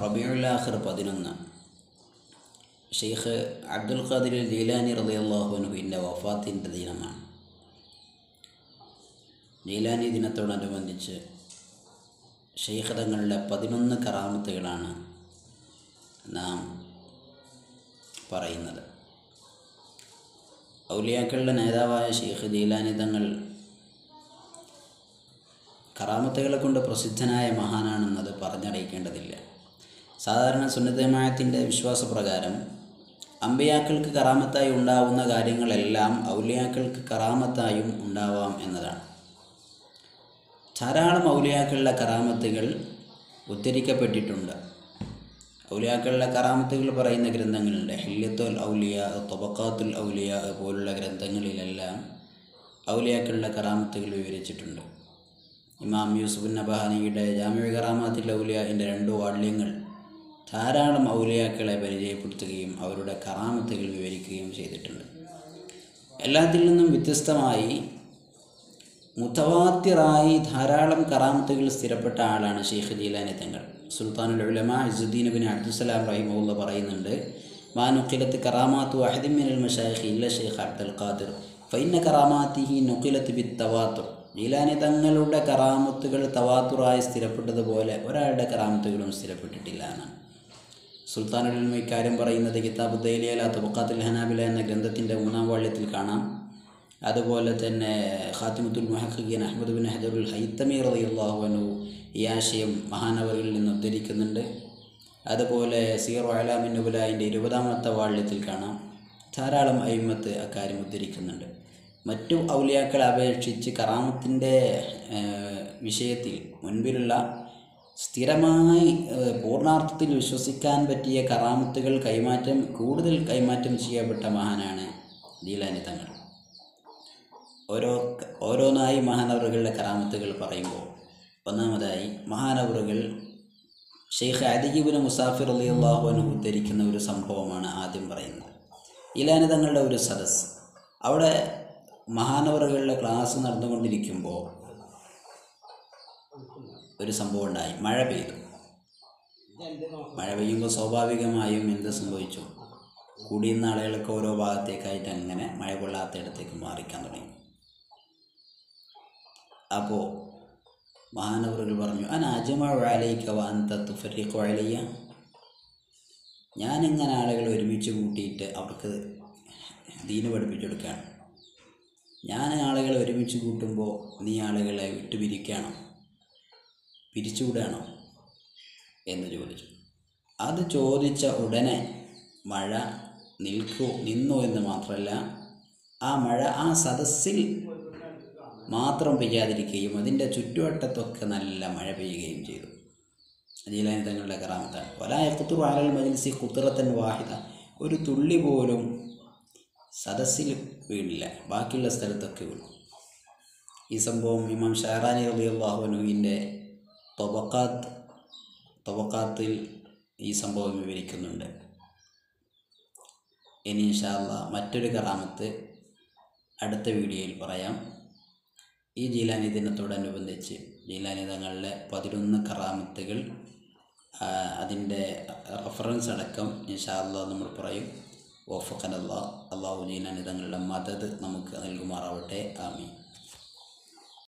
റബിയുൽ ആഖിർ പതിനൊന്ന്. Sheikh Abdul Qadir Jeelani റളിയല്ലാഹുവിന്റെ വഫാത്തിന്റെ ദിനമാണ്. ജീലാനി ദിനത്തോടനുബന്ധിച്ച് ഷെയ്ഖ് തങ്ങളുടെ പതിനൊന്ന് കറാമത്തുകളാണ് നാം പറയുന്നത്. ഔലിയാക്കളുടെ നേതാവായ ഷെയ്ഖ് ജീലാനി തങ്ങൾ കറാമത്തുകളെ കൊണ്ട് പ്രസിദ്ധനായ മഹാനാണെന്നത് പറഞ്ഞറിയിക്കേണ്ടതില്ല. സാധാരണ സുന്നതമായത്തിന്റെ വിശ്വാസപ്രകാരം അമ്പിയാക്കൾക്ക് കറാമത്തായി ഉണ്ടാവുന്ന കാര്യങ്ങളെല്ലാം ഔലിയാക്കൾക്ക് കറാമത്തായും ഉണ്ടാവാം എന്നതാണ്. ധാരാളം ഔലിയാക്കളുടെ കറാമത്തുകൾ ഉദ്ധരിക്കപ്പെട്ടിട്ടുണ്ട്. ഔലിയാക്കളുടെ കറാമത്തുകൾ പറയുന്ന ഗ്രന്ഥങ്ങളുണ്ട്. ഹില്യത്തുൽ ഔലിയ തൊബക്കാത്തുൽ ഔലിയ പോലുള്ള ഗ്രന്ഥങ്ങളിലെല്ലാം ഔലിയാക്കളുടെ കറാമത്തുകൾ വിവരിച്ചിട്ടുണ്ട്. ഇമാം യൂസുഫ് നബഹാനിയുടെ ജാമ്യ കറാമത്തിൽ ഔലിയ എന്റെ രണ്ട് വാള്യങ്ങൾ ധാരാളം ഔലിയാക്കളെ പരിചയപ്പെടുത്തുകയും അവരുടെ കറാമത്തുകൾ വിവരിക്കുകയും ചെയ്തിട്ടുണ്ട്. എല്ലാത്തിൽ നിന്നും വ്യത്യസ്തമായി മുത്തവാത്തിറായി ധാരാളം കറാമത്തുകൾ സ്ഥിരപ്പെട്ട ആളാണ് ഷെയ്ഖ് ജീലാനി തങ്ങൾ. സുൽത്താനുൽ ഉലമ ഇസുദ്ദീൻ ബിൻ അബ്ദുസലാം റഹിമുള്ള പറയുന്നുണ്ട് മാനുക്കിലത്ത് കറാമാത്തു അഹദിമിനൽ മഷാഖി ഇല്ല ഷെയ്ഖ് അബ്ദുൽ ഖാദിർ ഫൈന കറാമാത്തി ഹി നുക്കിലത്ത് ബി തവാത്തുർ. ജീലാനി തങ്ങളുടെ കറാമത്തുകൾ തവാത്തുറായി സ്ഥിരപ്പെട്ടതുപോലെ ഒരാളുടെ കറാമത്തുകളും സ്ഥിരപ്പെട്ടിട്ടില്ല എന്നാണ്. സുൽത്താനുൽ ഉലമ ഇക്കാര്യം പറയുന്നത് കിതാബ് ദൈലിയല തുബക്കാത്തുൽ ഹനാബില എന്ന ഗ്രന്ഥത്തിന്റെ മൂന്നാം വാള്യത്തിൽ കാണാം. അതുപോലെ തന്നെ ഖാത്തിമത്തുൽ മുഹഖീൻ അഹമ്മദ് ബിൻ ഹജറുൽ ഹൈത്തമി റളിയല്ലാഹു അൻഹു ഈ ആശയം മഹാനവറിൽ നിന്ന് ഉദ്ധരിക്കുന്നുണ്ട്. അതുപോലെ സീറോ അലാമിൻ നുബുലായിന്റെ ഇരുപതാമത്തെ വാള്യത്തിൽ കാണാം. ധാരാളം അയിമത്ത് അക്കാര്യം ഉദ്ധരിക്കുന്നുണ്ട്. മറ്റു ഔലിയാക്കളെ അപേക്ഷിച്ച് കറാമത്തിന്റെ വിഷയത്തിൽ മുൻപിലുള്ള സ്ഥിരമായി പൂർണാർത്ഥത്തിൽ വിശ്വസിക്കാൻ പറ്റിയ കറാമത്തുകൾ കൈമാറ്റം കൂടുതൽ കൈമാറ്റം ചെയ്യപ്പെട്ട മഹാനാണ് ലീലാനി തങ്ങൾ. ഓരോ ഓരോന്നായി മഹാനവറുകളുടെ കറാമത്തുകൾ പറയുമ്പോൾ ഒന്നാമതായി മഹാനവറുകൾ ഷെയ്ഖ് അദിജിബിന് മുസാഫിർ അലി അള്ളാഹുവിന് ഉദ്ധരിക്കുന്ന ഒരു സംഭവമാണ് ആദ്യം പറയുന്നത്. ഇലാനി തങ്ങളുടെ ഒരു സദസ് അവിടെ മഹാനവറുകളുടെ ക്ലാസ് നടന്നുകൊണ്ടിരിക്കുമ്പോൾ ഒരു സംഭവം ഉണ്ടായി. മഴ പെയ്തു. മഴ പെയ്യുമ്പോൾ സ്വാഭാവികമായും എന്ത് സംഭവിച്ചു? കൂടിയുന്ന ആളുകളൊക്കെ ഓരോ ഭാഗത്തേക്കായിട്ട് അങ്ങനെ മഴ കൊള്ളാത്ത ഇടത്തേക്ക് മാറിക്കാൻ തുടങ്ങി. അപ്പോൾ മഹാനവറുകൾ പറഞ്ഞു അൻ അജമഴാലേക്ക് വാന്ത തുഫരിഖ് ഞാൻ ഞാനിങ്ങനെ ആളുകളെ ഒരുമിച്ച് കൂട്ടിയിട്ട് അവർക്ക് ദീന് പഠിപ്പിച്ചു കൊടുക്കുകയാണ് ഞാൻ ആളുകളെ ഒരുമിച്ച് കൂട്ടുമ്പോൾ നീ ആളുകളെ വിട്ടുപിരിക്കുകയാണോ? പിരിച്ചുവിടുകയാണോ എന്ന് ചോദിച്ചു. അത് ചോദിച്ച ഉടനെ മഴ നിൽക്കൂ നിന്നു എന്ന് മാത്രമല്ല ആ മഴ ആ സദസ്സിൽ മാത്രം പെയ്യാതിരിക്കുകയും അതിന്റെ ചുറ്റുവട്ടത്തൊക്കെ നല്ല മഴ പെയ്യുകയും ചെയ്തു. അജീലാനി തങ്ങളുടെ കറാമത്താണ്. ഒരാ കുത്തുർ ആലൽ മജിൽസി കുത്തുറത്തൻ വാഹിദ. ഒരു തുള്ളി പോലും സദസ്സിൽ വീണില്ല. ബാക്കിയുള്ള സ്ഥലത്തൊക്കെ വീണു. ഈ സംഭവം ഇമാം ഷാറാനി റബി അള്ളാഹുനുവിന്റെ തൊബക്കാത്ത് തൊബക്കാത്തിൽ ഈ സംഭവം വിവരിക്കുന്നുണ്ട്. ഇനി ഇൻഷാല്ല മറ്റൊരു കറാമത്ത് അടുത്ത വീഡിയോയിൽ പറയാം. ഈ ജീലാനി ദിനത്തോടനുബന്ധിച്ച് ജീലാനി തങ്ങളുടെ പതിനൊന്ന് കറാമത്തുകൾ അതിന്റെ റഫറൻസ് അടക്കം ഇൻഷാല്ല നമ്മൾ പറയും. ഓഫക്കനല്ല അള്ളാഹു ജീലാനി തങ്ങളുടെ മദത് നമുക്ക് നൽകുമാറാവട്ടെ. ആമീൻ.